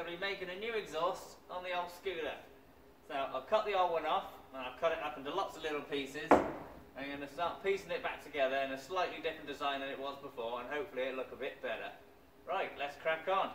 going to be making a new exhaust on the old scooter. So I've cut the old one off and I've cut it up into lots of little pieces. I'm going to start piecing it back together in a slightly different design than it was before and hopefully it'll look a bit better. Right, let's crack on.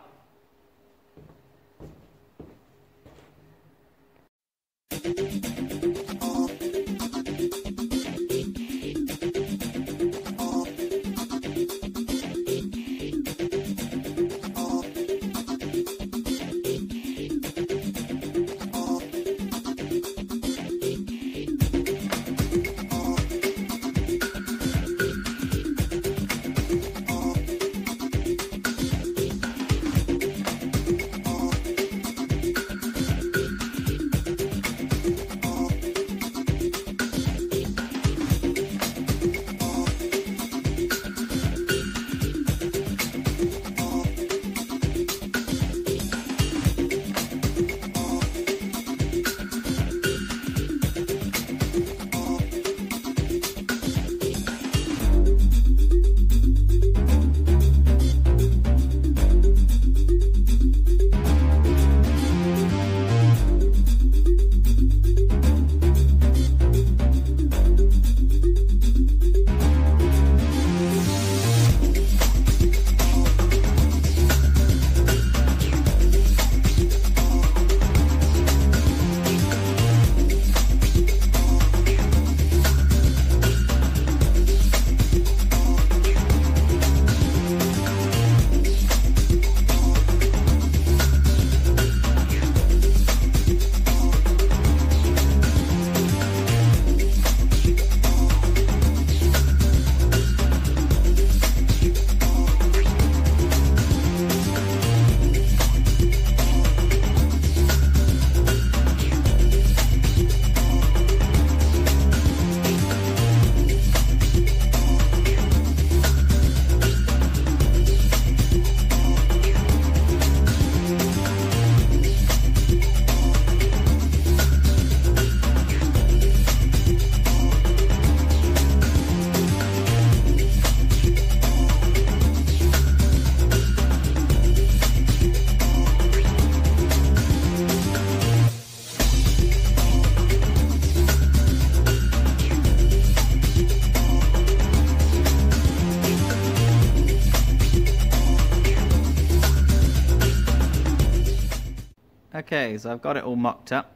Okay, so I've got it all mocked up.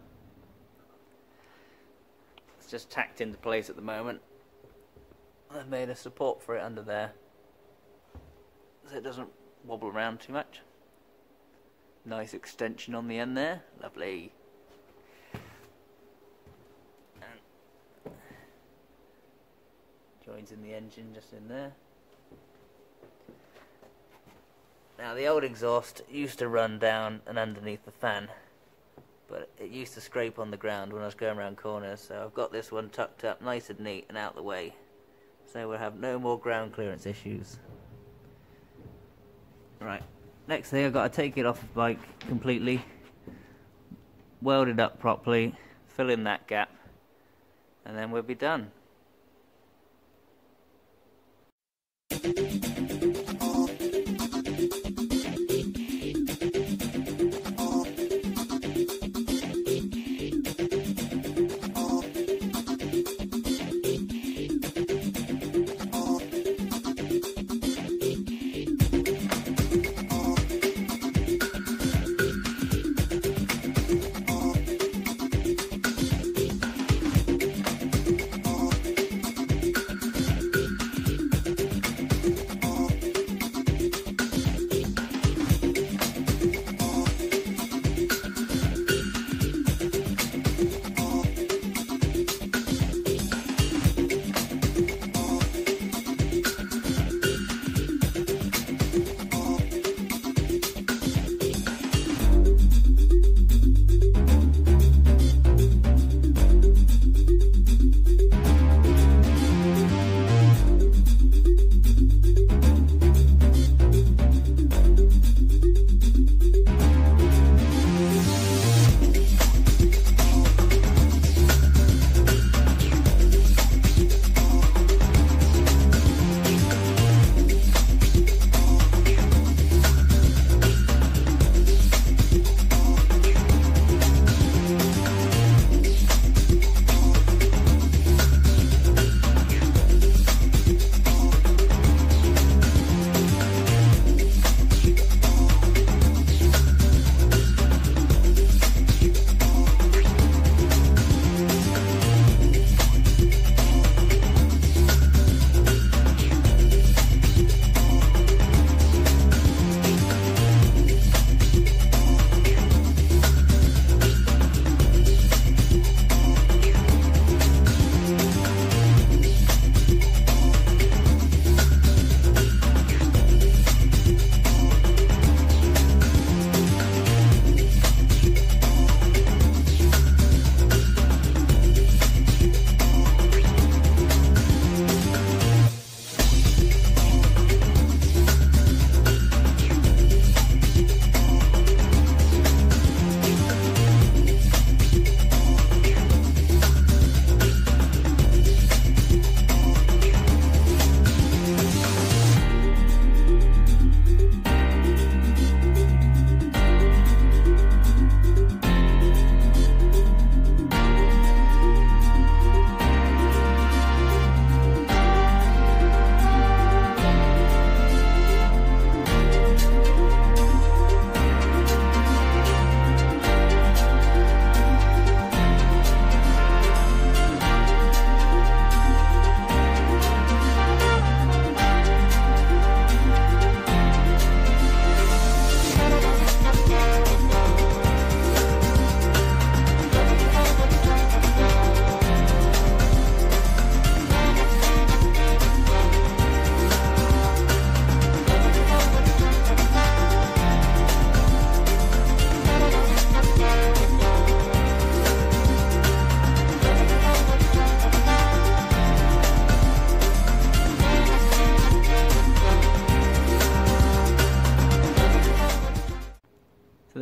It's just tacked into place at the moment. I've made a support for it under there so it doesn't wobble around too much. Nice extension on the end there, lovely. Joins in the engine just in there. Now the old exhaust used to run down and underneath the fan, but it used to scrape on the ground when I was going around corners, so I've got this one tucked up nice and neat and out the way, so we'll have no more ground clearance issues. Right, next thing I've got to take it off the bike completely, weld it up properly, fill in that gap, and then we'll be done.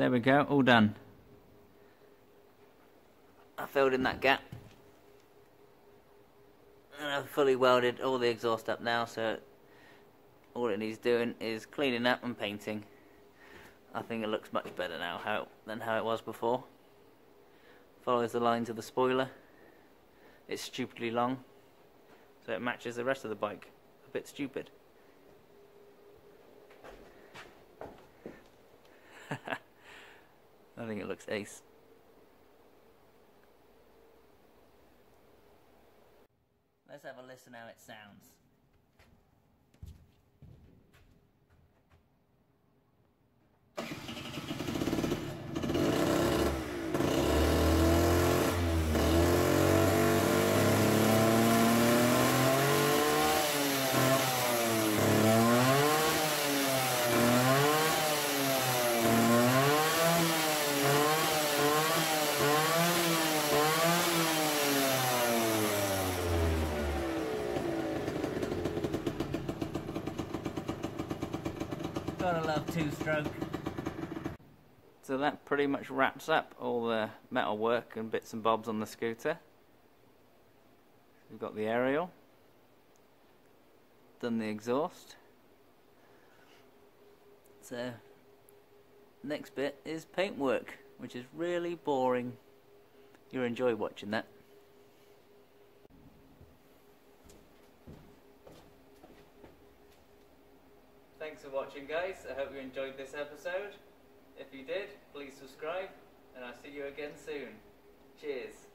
There we go, all done. I filled in that gap. And I've fully welded all the exhaust up now, so all it needs doing is cleaning up and painting. I think it looks much better now how, than how it was before. Follows the lines of the spoiler. It's stupidly long, so it matches the rest of the bike. A bit stupid. I think it looks ace. Let's have a listen how it sounds. Love two stroke. So that pretty much wraps up all the metal work and bits and bobs on the scooter. We've got the aerial, done the exhaust. So next bit is paintwork, which is really boring. You'll enjoy watching that. Thanks for watching guys, I hope you enjoyed this episode. If you did, please subscribe and I'll see you again soon. Cheers.